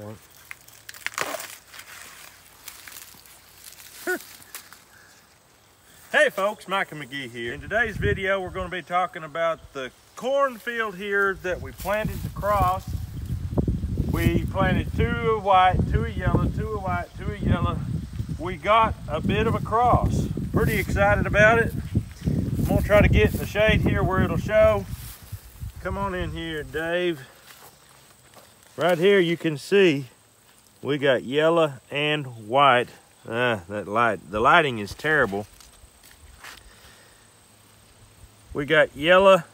point. Hey folks, Micah McGie here. In today's video, we're going to be talking about the cornfield here that we planted the cross. We planted two of white, two of yellow, two of white, two of yellow. We got a bit of a cross. Pretty excited about it. I'm gonna try to get in the shade here where it'll show. Come on in here, Dave. Right here you can see we got yellow and white. Ah, that light, the lighting is terrible. We got yellow,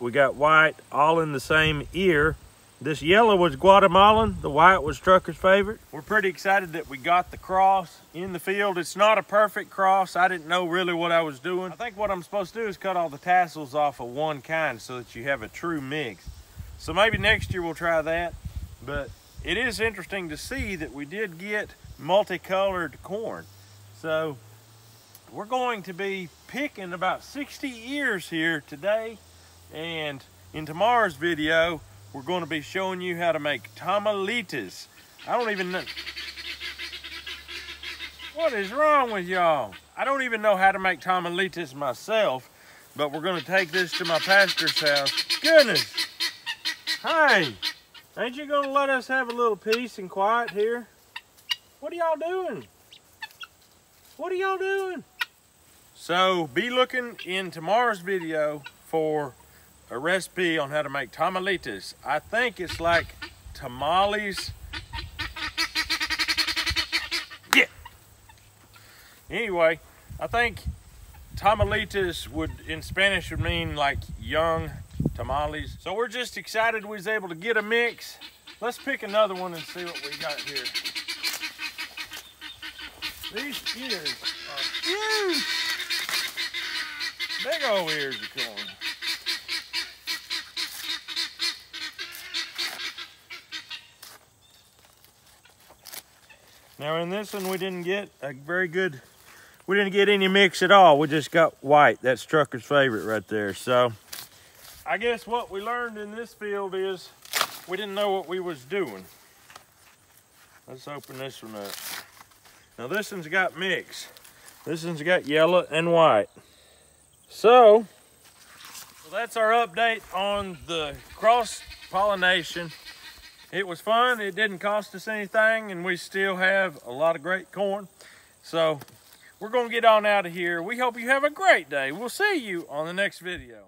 we got white, all in the same ear. This yellow was Guatemalan, the white was Trucker's favorite. We're pretty excited that we got the cross in the field. It's not a perfect cross. I didn't know really what I was doing. I think what I'm supposed to do is cut all the tassels off of one kind so that you have a true mix. So maybe next year we'll try that. But it is interesting to see that we did get multicolored corn. So we're going to be picking about 60 ears here today. And in tomorrow's video, we're going to be showing you how to make tamalitas. I don't even know. What is wrong with y'all? I don't even know how to make tamalitas myself, but we're going to take this to my pastor's house. Goodness. Hey, ain't you to let us have a little peace and quiet here? What are y'all doing? What are y'all doing? So be looking in tomorrow's video for a recipe on how to make tamalitas. I think it's like tamales. Yeah. Anyway, I think tamalitas would in Spanish would mean like young tamales. So we're just excited we was able to get a mix. Let's pick another one and see what we got here. These ears are huge. Big old ears of corn. Now in this one we didn't get a very good, we didn't get any mix at all. We just got white. That's Trucker's favorite right there. So I guess what we learned in this field is we didn't know what we was doing. Let's open this one up. Now this one's got mix. This one's got yellow and white. So, so that's our update on the cross pollination. It was fun. It didn't cost us anything and we still have a lot of great corn. So we're to get on out of here. We hope you have a great day. We'll see you on the next video.